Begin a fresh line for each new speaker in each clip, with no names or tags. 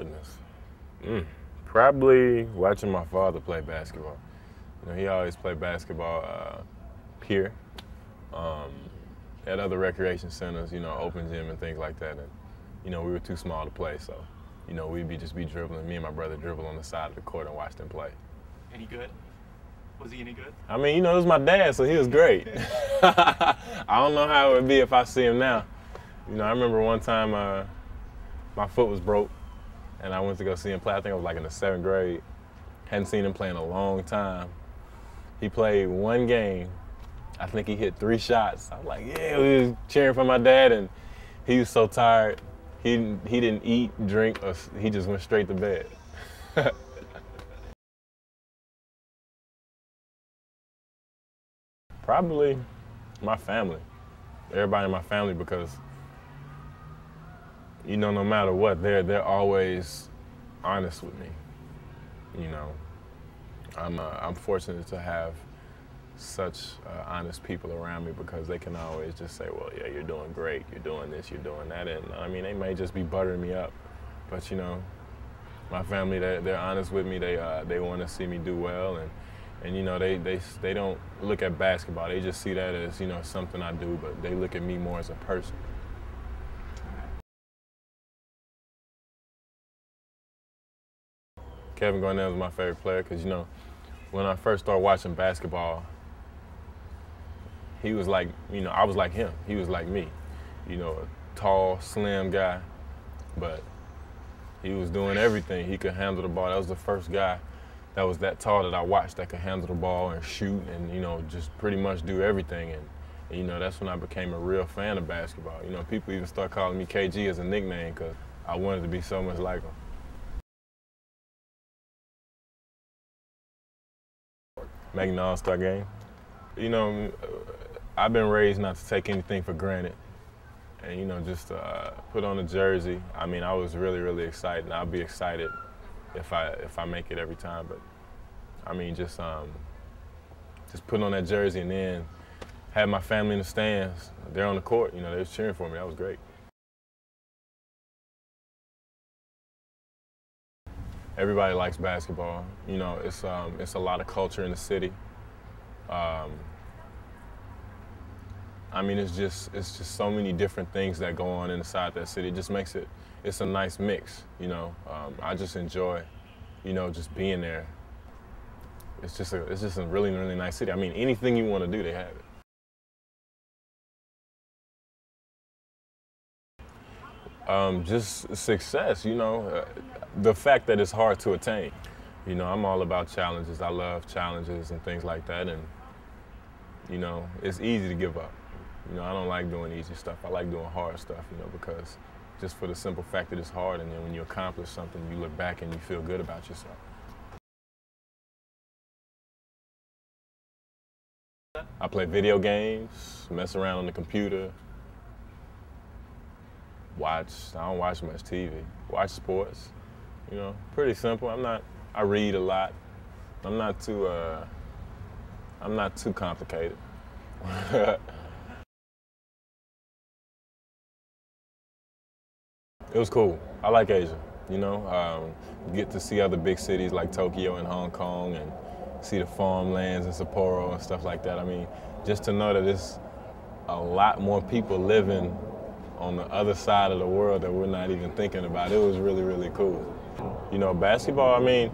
Goodness. Mm. Probably watching my father play basketball. You know, he always played basketball uh, here, um, at other recreation centers, you know, open gym and things like that. And, you know, we were too small to play, so, you know, we'd be just be dribbling. Me and my brother dribble on the side of the court and watch them play.
Any good? Was he any good?
I mean, you know, it was my dad, so he was great. I don't know how it would be if I see him now. You know, I remember one time uh, my foot was broke, and I went to go see him play. I think I was like in the seventh grade. Hadn't seen him play in a long time. He played one game. I think he hit three shots. I was like, yeah, we was cheering for my dad, and he was so tired. He he didn't eat, drink, or he just went straight to bed. Probably my family, everybody in my family, because you know, no matter what, they're they're always honest with me. You know, I'm uh, I'm fortunate to have such uh, honest people around me because they can always just say, well, yeah, you're doing great, you're doing this, you're doing that, and I mean, they may just be buttering me up, but you know, my family, they're, they're honest with me. They uh, they want to see me do well, and and you know, they they they don't look at basketball. They just see that as you know something I do, but they look at me more as a person. Kevin Garnett was my favorite player because, you know, when I first started watching basketball, he was like, you know, I was like him. He was like me. You know, a tall, slim guy, but he was doing everything. He could handle the ball. That was the first guy that was that tall that I watched that could handle the ball and shoot and, you know, just pretty much do everything. And, and you know, that's when I became a real fan of basketball. You know, people even start calling me KG as a nickname because I wanted to be so much like him. Making the All Star game. You know, I've been raised not to take anything for granted. And, you know, just uh, put on a jersey. I mean, I was really, really excited. And I'll be excited if I, if I make it every time. But, I mean, just, um, just putting on that jersey and then had my family in the stands. They're on the court. You know, they was cheering for me. That was great. Everybody likes basketball. You know, it's um, it's a lot of culture in the city. Um, I mean, it's just it's just so many different things that go on inside that city. It just makes it it's a nice mix. You know, um, I just enjoy, you know, just being there. It's just a it's just a really really nice city. I mean, anything you want to do, they have it. Um, just success, you know, uh, the fact that it's hard to attain. You know, I'm all about challenges. I love challenges and things like that. And, you know, it's easy to give up. You know, I don't like doing easy stuff. I like doing hard stuff, you know, because just for the simple fact that it's hard. And then when you accomplish something, you look back and you feel good about yourself. I play video games, mess around on the computer, watch. I don't watch much TV. Watch sports. You know, pretty simple. I'm not. I read a lot. I'm not too. Uh, I'm not too complicated. it was cool. I like Asia. You know, um, get to see other big cities like Tokyo and Hong Kong, and see the farmlands in Sapporo and stuff like that. I mean, just to know that there's a lot more people living on the other side of the world that we're not even thinking about. It was really, really cool. You know, basketball, I mean,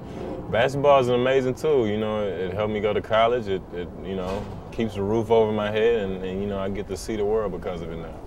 basketball is an amazing tool. You know, it, helped me go to college. It, it, you know, keeps a roof over my head, and, and, you know, I get to see the world because of it now.